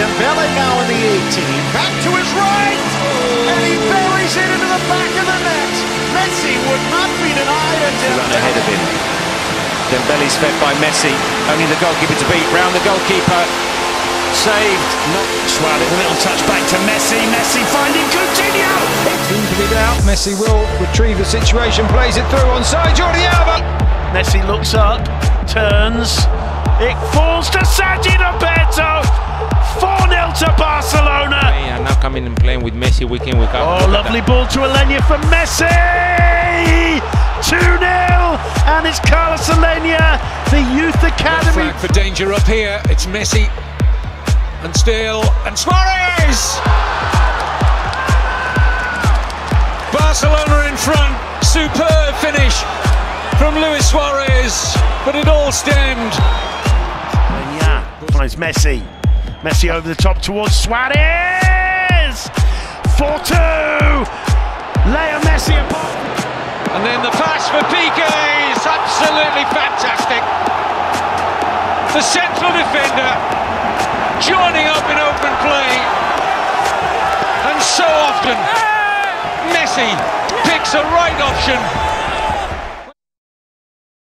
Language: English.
Dembele now in the 18, back to his right, and he buries it into the back of the net. Messi would not be denied a run ahead of him. Dembele's fed by Messi, only the goalkeeper to beat. Round the goalkeeper, saved. Not Suarez, a little touch back to Messi. Messi finding Coutinho. Seems to be out. Messi will retrieve the situation, plays it through on side Jordi Alba. Messi looks up, turns. It falls to Sergi coming and playing with Messi week in, week out. Oh, lovely ball to Aleñá from Messi. 2-0, and it's Carlos Aleñá, the youth academy. Flag for danger up here. It's Messi and still and Suarez. Barcelona in front. Superb finish from Luis Suarez, but it all stemmed. Aleñá finds Messi. Messi over the top towards Suarez. 4-2. Leo Messi. And then the pass for Piqué is absolutely fantastic. The central defender joining up in open play. And so often, Messi picks a right option